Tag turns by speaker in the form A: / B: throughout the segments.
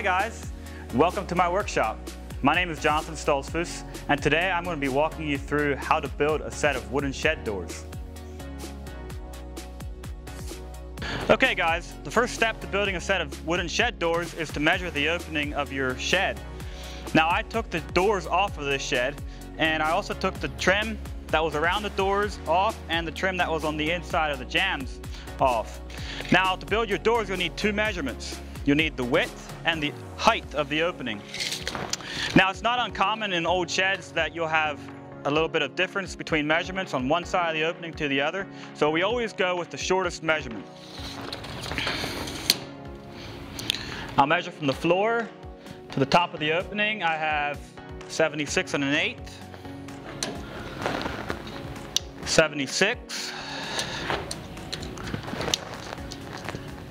A: Hi guys, welcome to my workshop. My name is Jonathan Stoltzfus, and today I'm going to be walking you through how to build a set of wooden shed doors. Okay guys, the first step to building a set of wooden shed doors is to measure the opening of your shed. Now I took the doors off of this shed, and I also took the trim that was around the doors off and the trim that was on the inside of the jambs off. Now to build your doors you'll need two measurements. You'll need the width and the height of the opening. Now it's not uncommon in old sheds that you'll have a little bit of difference between measurements on one side of the opening to the other. So we always go with the shortest measurement. I'll measure from the floor to the top of the opening. I have 76 and an eighth, 76,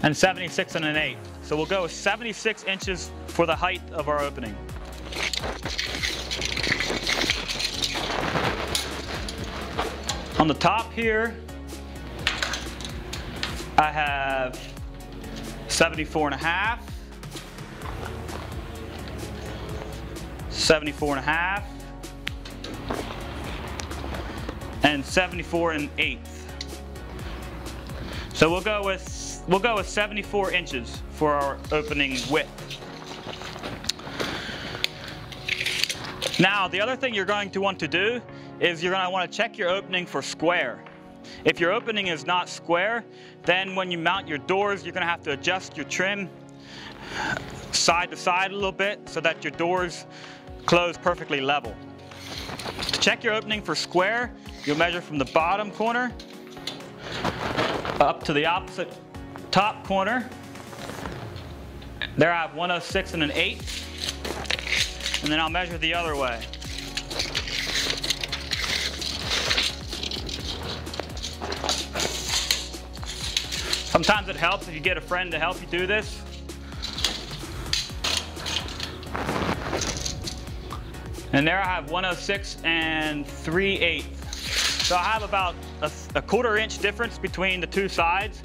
A: and 76 and an eighth. So we'll go 76 inches for the height of our opening. On the top here, I have 74 and a half, 74 and a half, and 74 and an eighth. So we'll go with We'll go with 74 inches for our opening width. Now, the other thing you're going to want to do is you're going to want to check your opening for square. If your opening is not square, then when you mount your doors, you're going to have to adjust your trim side to side a little bit so that your doors close perfectly level. To check your opening for square, you'll measure from the bottom corner up to the opposite top corner. There I have 106 and an 8. And then I'll measure the other way. Sometimes it helps if you get a friend to help you do this. And there I have 106 and 3 eighths. So I have about a, a quarter inch difference between the two sides.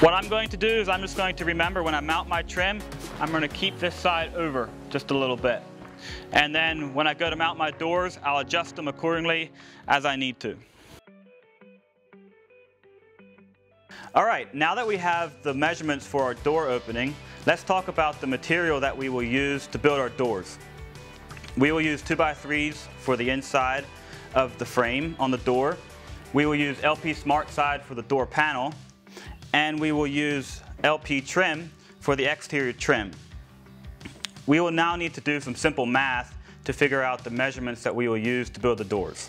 A: What I'm going to do is I'm just going to remember when I mount my trim, I'm going to keep this side over just a little bit. And then when I go to mount my doors, I'll adjust them accordingly as I need to. All right, now that we have the measurements for our door opening, let's talk about the material that we will use to build our doors. We will use 2x3s for the inside of the frame on the door. We will use LP SmartSide for the door panel and we will use LP trim for the exterior trim. We will now need to do some simple math to figure out the measurements that we will use to build the doors.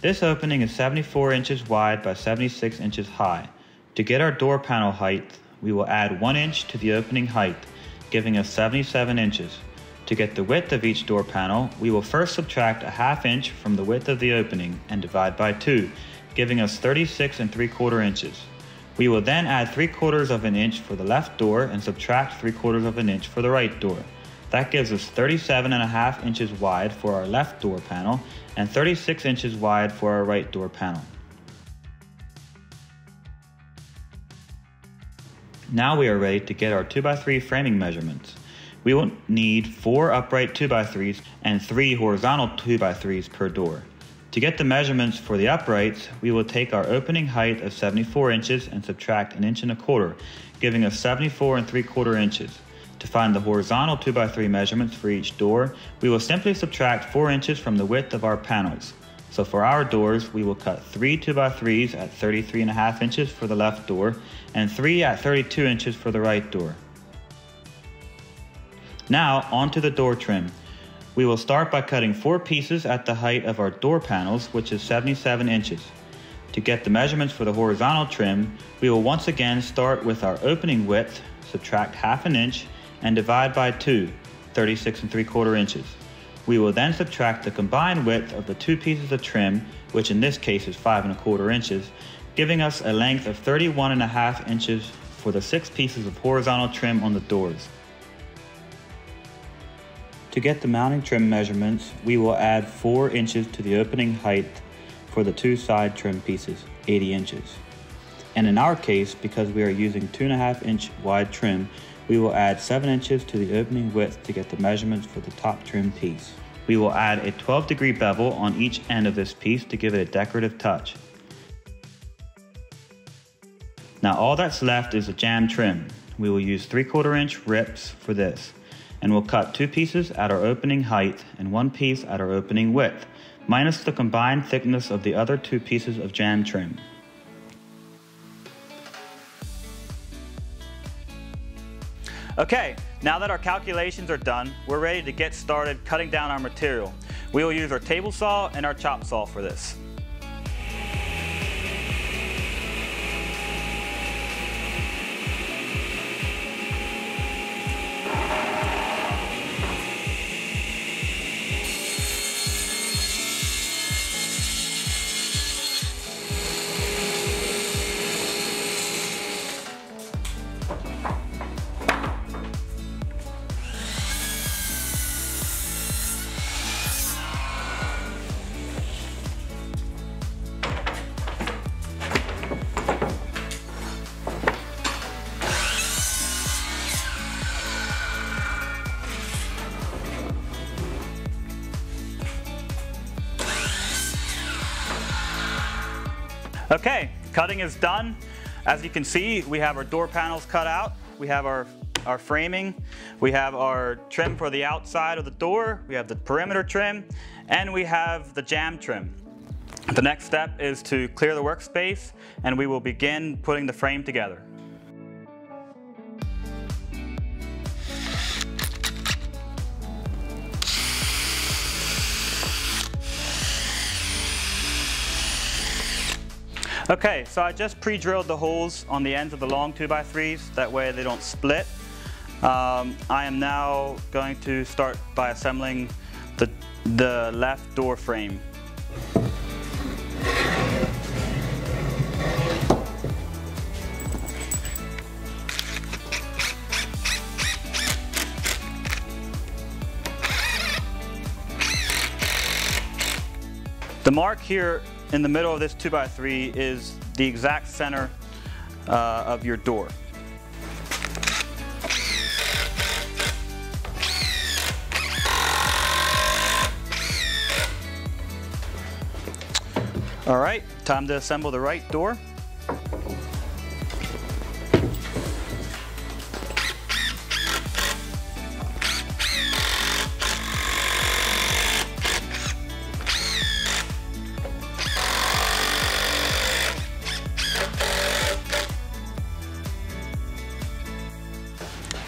A: This opening is 74 inches wide by 76 inches high. To get our door panel height, we will add 1 inch to the opening height, giving us 77 inches. To get the width of each door panel, we will first subtract a half inch from the width of the opening and divide by 2, giving us 36 and 3 quarter inches. We will then add 3 quarters of an inch for the left door and subtract 3 quarters of an inch for the right door. That gives us 37 and a half inches wide for our left door panel and 36 inches wide for our right door panel. Now we are ready to get our 2x3 framing measurements we will need four upright 2x3s and three horizontal 2x3s per door. To get the measurements for the uprights, we will take our opening height of 74 inches and subtract an inch and a quarter, giving us 74 and 3 quarter inches. To find the horizontal 2x3 measurements for each door, we will simply subtract 4 inches from the width of our panels. So for our doors, we will cut 3 2x3s at 33.5 inches for the left door and 3 at 32 inches for the right door. Now onto the door trim. We will start by cutting four pieces at the height of our door panels, which is 77 inches. To get the measurements for the horizontal trim, we will once again start with our opening width, subtract half an inch, and divide by 2, 36 and 3 quarter inches. We will then subtract the combined width of the two pieces of trim, which in this case is 5 and a quarter inches, giving us a length of 31 and a half inches for the six pieces of horizontal trim on the doors. To get the mounting trim measurements, we will add 4 inches to the opening height for the two side trim pieces, 80 inches. And in our case, because we are using 2.5 inch wide trim, we will add 7 inches to the opening width to get the measurements for the top trim piece. We will add a 12 degree bevel on each end of this piece to give it a decorative touch. Now all that's left is a jamb trim. We will use 3 quarter inch rips for this and we'll cut two pieces at our opening height and one piece at our opening width, minus the combined thickness of the other two pieces of jamb trim. Okay, now that our calculations are done, we're ready to get started cutting down our material. We will use our table saw and our chop saw for this. Okay, cutting is done. As you can see, we have our door panels cut out. We have our, our framing. We have our trim for the outside of the door. We have the perimeter trim, and we have the jamb trim. The next step is to clear the workspace, and we will begin putting the frame together. Okay, so I just pre-drilled the holes on the ends of the long 2x3s, that way they don't split. Um, I am now going to start by assembling the, the left door frame. The mark here in the middle of this 2x3 is the exact center uh, of your door. All right, time to assemble the right door.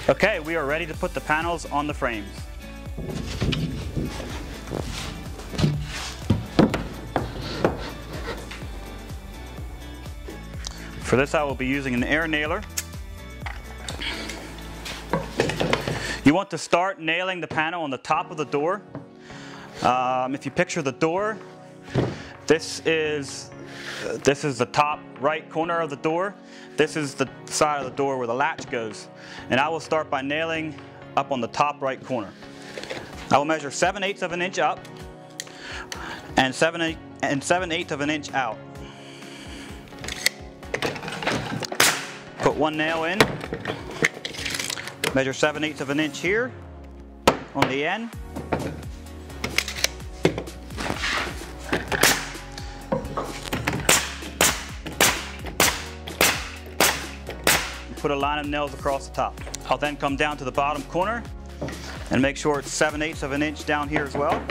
A: Okay, we are ready to put the panels on the frames. For this I will be using an air nailer. You want to start nailing the panel on the top of the door. Um, if you picture the door, this is this is the top right corner of the door. This is the side of the door where the latch goes. And I will start by nailing up on the top right corner. I will measure 7 eighths of an inch up and 7 eight, and 7 eighths of an inch out. Put one nail in, measure 7 eighths of an inch here on the end, put a line of nails across the top. I'll then come down to the bottom corner and make sure it's 7 eighths of an inch down here as well.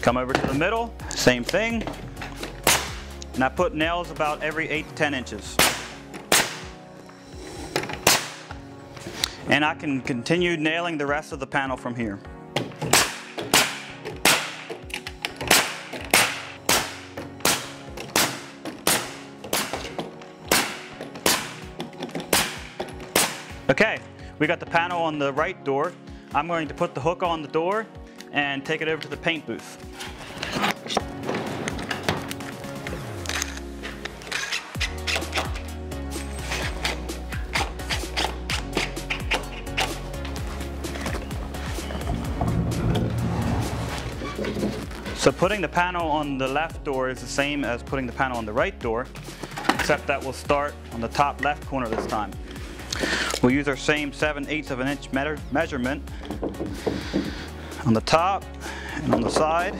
A: Come over to the middle, same thing. And I put nails about every 8 to 10 inches. And I can continue nailing the rest of the panel from here. We got the panel on the right door. I'm going to put the hook on the door and take it over to the paint booth. So putting the panel on the left door is the same as putting the panel on the right door, except that we'll start on the top left corner this time. We'll use our same 7 eighths of an inch measurement on the top and on the side.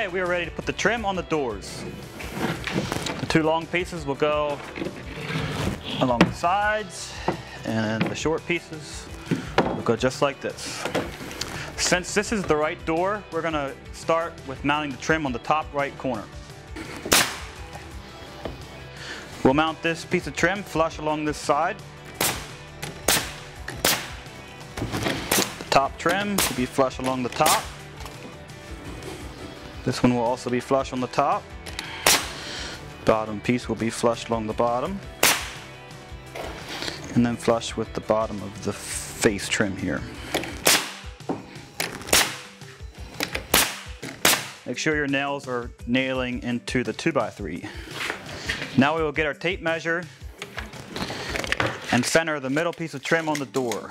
A: Okay, we are ready to put the trim on the doors. The two long pieces will go along the sides and the short pieces will go just like this. Since this is the right door, we're gonna start with mounting the trim on the top right corner. We'll mount this piece of trim flush along this side. The Top trim will be flush along the top. This one will also be flush on the top. Bottom piece will be flush along the bottom. And then flush with the bottom of the face trim here. Make sure your nails are nailing into the 2x3. Now we will get our tape measure and center the middle piece of trim on the door.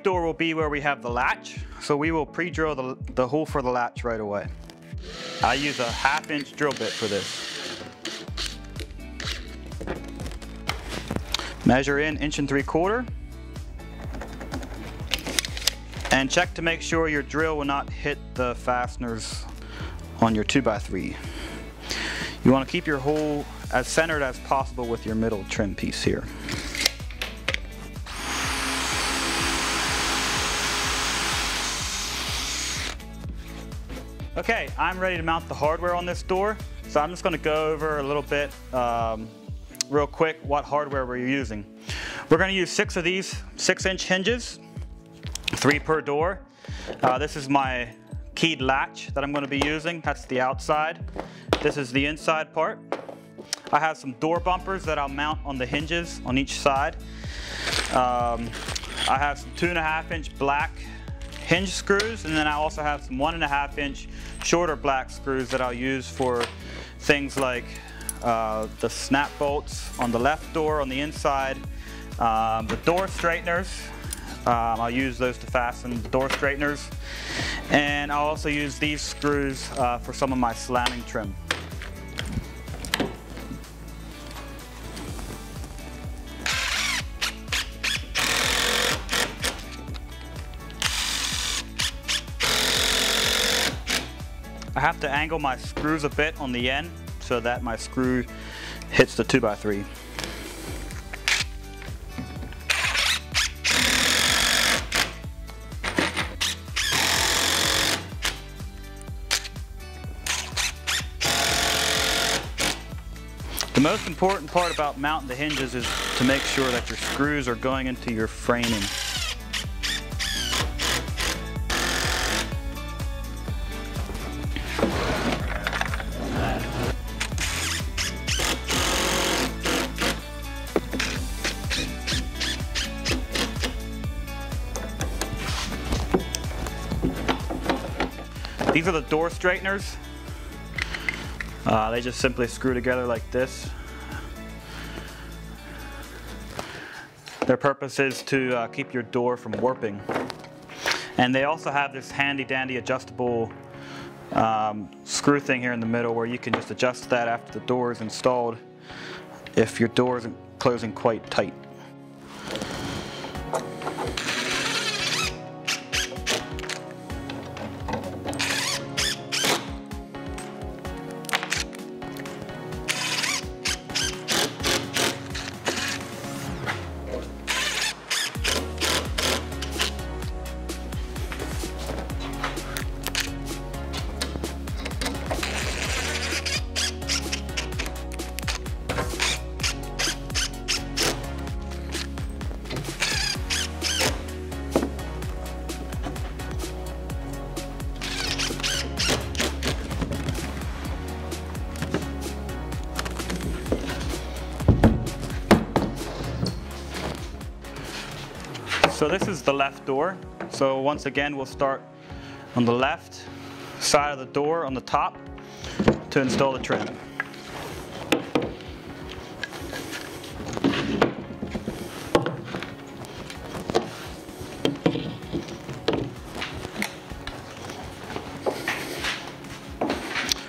A: Right door will be where we have the latch, so we will pre-drill the, the hole for the latch right away. I use a half inch drill bit for this. Measure in inch and three quarter. And check to make sure your drill will not hit the fasteners on your 2x3. You want to keep your hole as centered as possible with your middle trim piece here. Okay, I'm ready to mount the hardware on this door. So I'm just gonna go over a little bit, um, real quick, what hardware we're using. We're gonna use six of these six inch hinges, three per door. Uh, this is my keyed latch that I'm gonna be using. That's the outside. This is the inside part. I have some door bumpers that I'll mount on the hinges on each side. Um, I have some two and a half inch black hinge screws, and then I also have some one and a half inch shorter black screws that I'll use for things like uh, the snap bolts on the left door on the inside, um, the door straighteners,
B: Um, I'll use those to fasten the door straighteners. And I'll also use these screws uh, for some of my slamming trim. I have to angle my screws a bit on the end so that my screw hits the 2x3. The most important part about mounting the hinges is to make sure that your screws are going into your framing. Door straighteners. Uh, they just simply screw together like this. Their purpose is to uh, keep your door from warping. And they also have this handy dandy adjustable um, screw thing here in the middle where you can just adjust that after the door is installed if your door isn't closing quite tight. So this is the left door. So once again, we'll start on the left side of the door on the top to install the trim.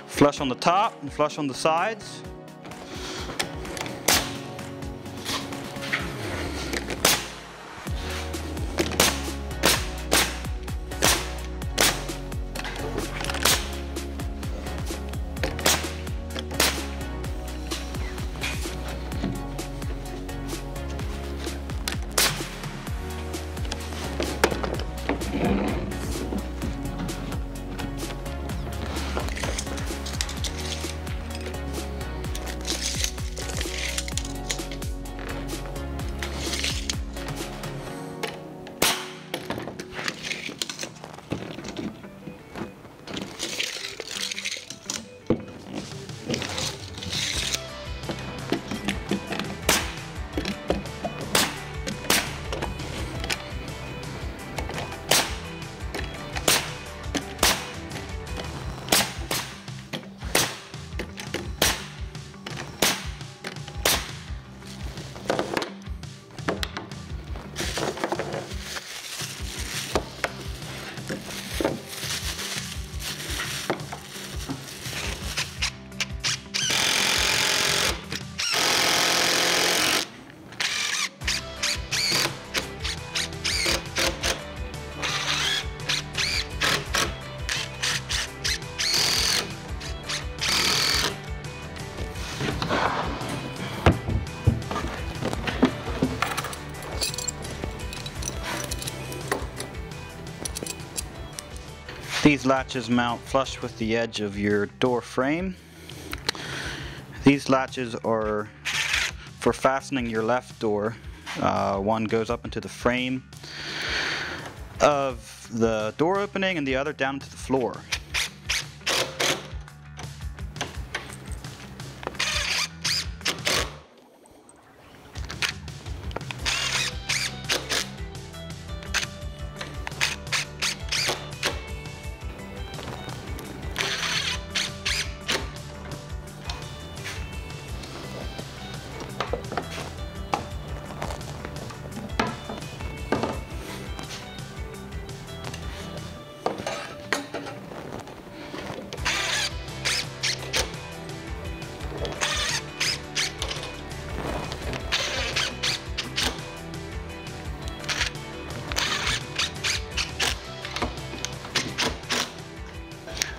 B: Flush on the top and flush on the sides. These latches mount flush with the edge of your door frame. These latches are for fastening your left door. Uh, one goes up into the frame of the door opening and the other down to the floor.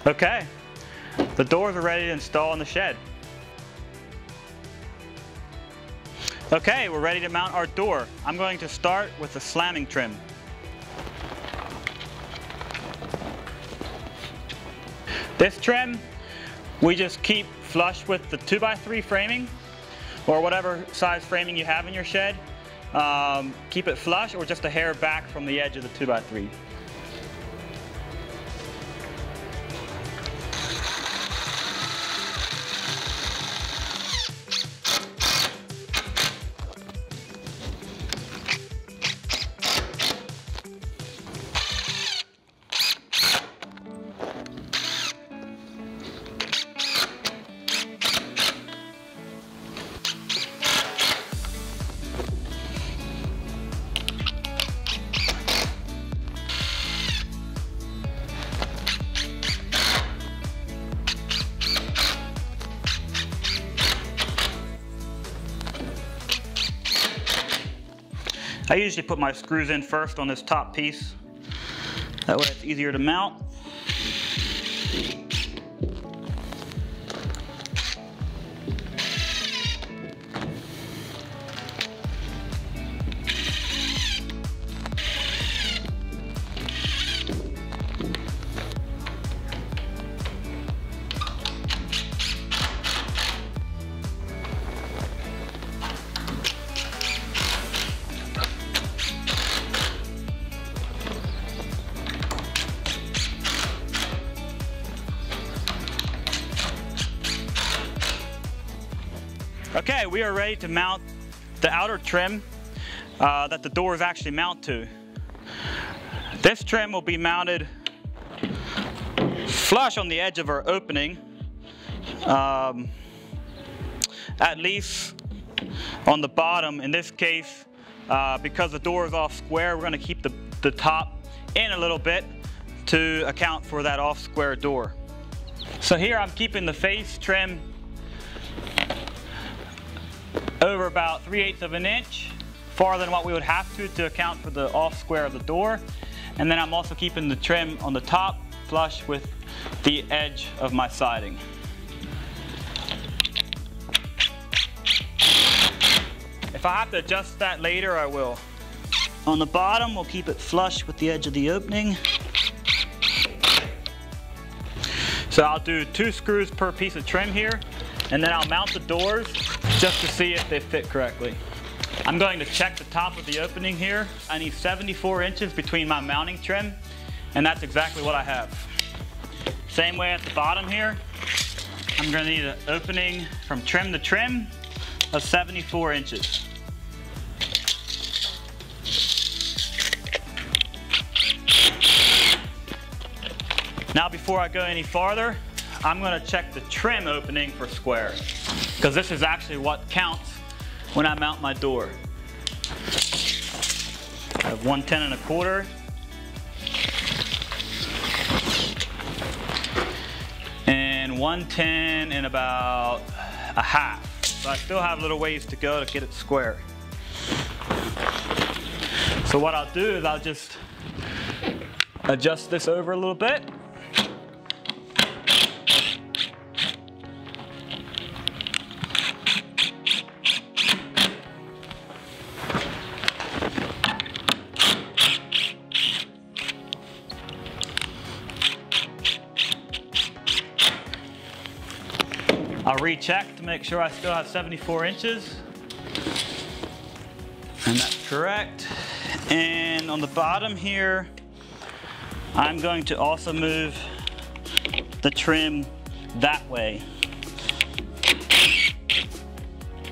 B: Okay, the doors are ready to install in the shed. Okay, we're ready to mount our door. I'm going to start with the slamming trim. This trim, we just keep flush with the 2x3 framing or whatever size framing you have in your shed. Um, keep it flush or just a hair back from the edge of the 2x3. I usually put my screws in first on this top piece. That way it's easier to mount. To mount the outer trim uh, that the doors actually mount to. This trim will be mounted flush on the edge of our opening, um, at least on the bottom. In this case, uh, because the door is off square, we're gonna keep the, the top in a little bit to account for that off square door. So here I'm keeping the face trim over about 3 eighths of an inch, farther than what we would have to to account for the off square of the door. And then I'm also keeping the trim on the top flush with the edge of my siding. If I have to adjust that later, I will. On the bottom, we'll keep it flush with the edge of the opening. So I'll do two screws per piece of trim here, and then I'll mount the doors just to see if they fit correctly. I'm going to check the top of the opening here. I need 74 inches between my mounting trim, and that's exactly what I have. Same way at the bottom here. I'm gonna need an opening from trim to trim of 74 inches. Now before I go any farther, I'm gonna check the trim opening for square because this is actually what counts when I mount my door. I have 110 and a quarter. And 110 and about a half. So I still have little ways to go to get it square. So what I'll do is I'll just adjust this over a little bit. I'll recheck to make sure I still have 74 inches. And that's correct. And on the bottom here, I'm going to also move the trim that way.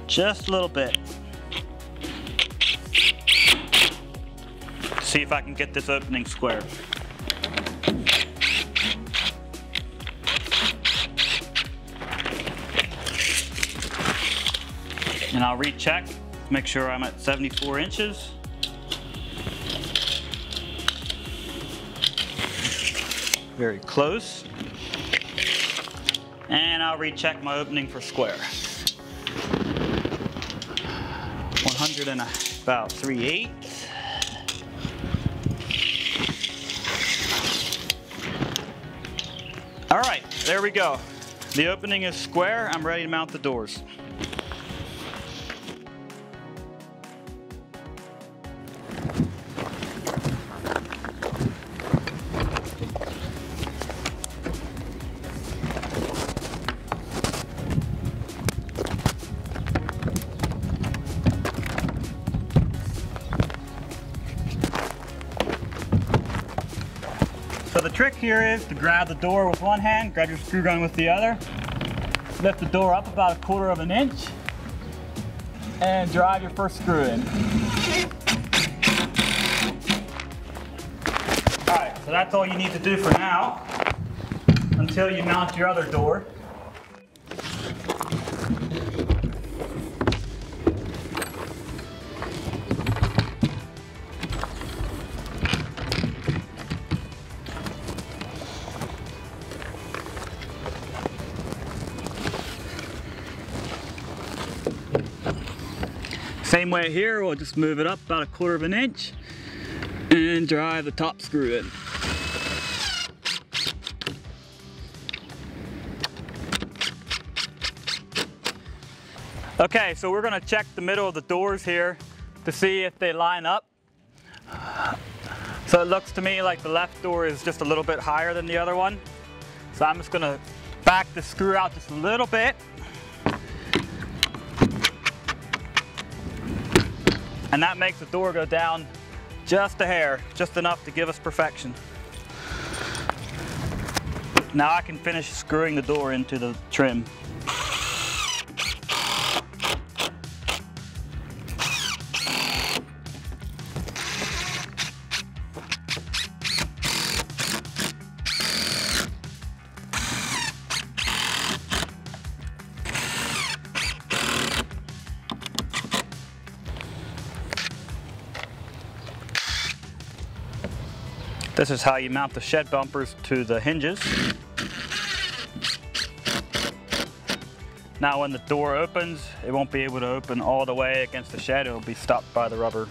B: Just a little bit. See if I can get this opening square. And I'll recheck, make sure I'm at 74 inches. Very close. And I'll recheck my opening for square. 100 and about 3 eighths. All right, there we go. The opening is square. I'm ready to mount the doors. Trick here is to grab the door with one hand, grab your screw gun with the other, lift the door up about a quarter of an inch, and drive your first screw in. Alright, so that's all you need to do for now until you mount your other door. Same way here, we'll just move it up about a quarter of an inch and drive the top screw in. Okay, so we're gonna check the middle of the doors here to see if they line up. So it looks to me like the left door is just a little bit higher than the other one. So I'm just gonna back the screw out just a little bit. And that makes the door go down just a hair, just enough to give us perfection. Now I can finish screwing the door into the trim. This is how you mount the shed bumpers to the hinges. Now when the door opens, it won't be able to open all the way against the shed, it'll be stopped by the rubber.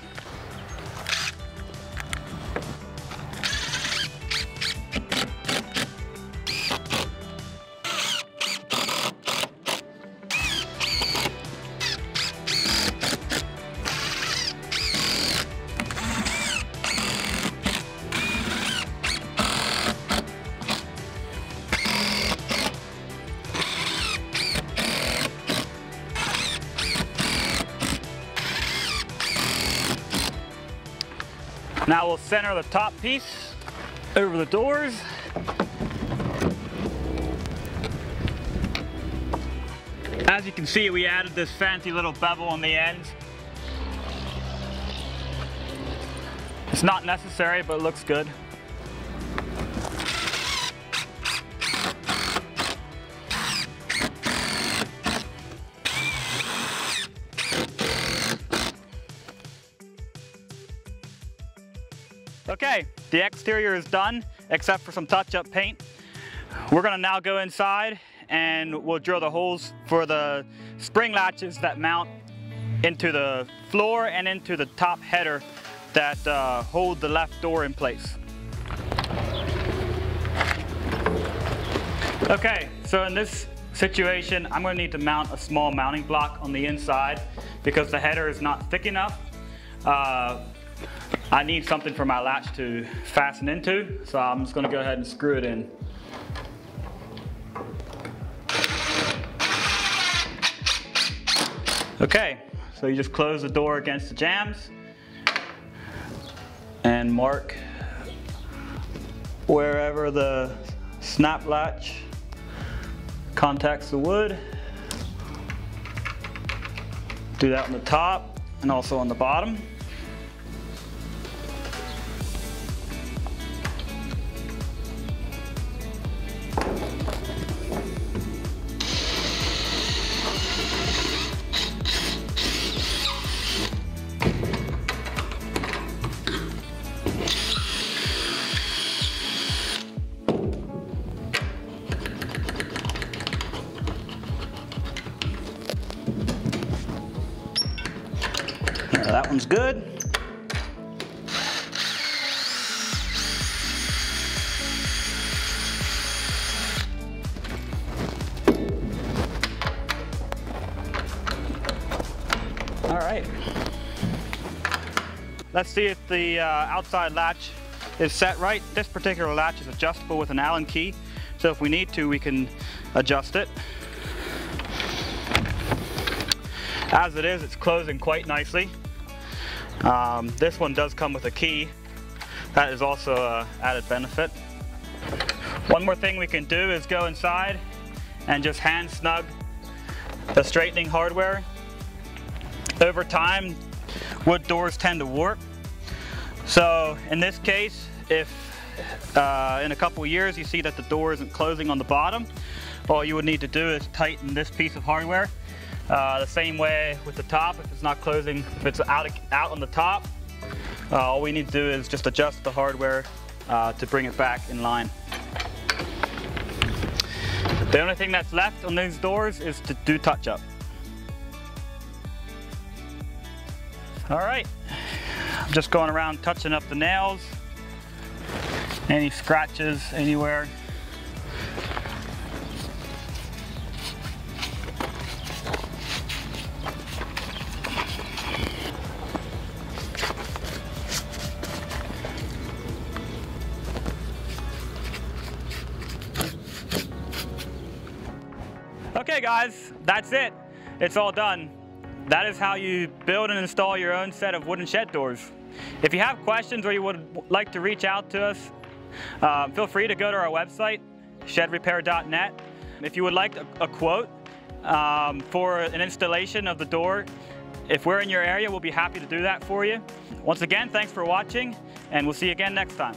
B: Center the top piece over the doors. As you can see, we added this fancy little bevel on the ends. It's not necessary, but it looks good. The exterior is done, except for some touch-up paint. We're gonna now go inside and we'll drill the holes for the spring latches that mount into the floor and into the top header that uh, hold the left door in place. Okay, so in this situation, I'm gonna need to mount a small mounting block on the inside because the header is not thick enough. Uh, I need something for my latch to fasten into, so I'm just gonna go ahead and screw it in. Okay, so you just close the door against the jambs and mark wherever the snap latch contacts the wood. Do that on the top and also on the bottom. Let's see if the uh, outside latch is set right. This particular latch is adjustable with an Allen key. So if we need to, we can adjust it. As it is, it's closing quite nicely. Um, this one does come with a key. That is also an added benefit. One more thing we can do is go inside and just hand snug the straightening hardware. Over time, wood doors tend to warp. So in this case, if uh, in a couple years you see that the door isn't closing on the bottom, all you would need to do is tighten this piece of hardware. Uh, the same way with the top, if it's not closing, if it's out, out on the top, uh, all we need to do is just adjust the hardware uh, to bring it back in line. The only thing that's left on these doors is to do touch All right, I'm just going around touching up the nails, any scratches anywhere. Okay guys, that's it. It's all done. That is how you build and install your own set of wooden shed doors. If you have questions or you would like to reach out to us, uh, feel free to go to our website, shedrepair.net. If you would like a, quote um, for an installation of the door, if we're in your area, we'll be happy to do that for you. Once again, thanks for watching, and we'll see you again next time.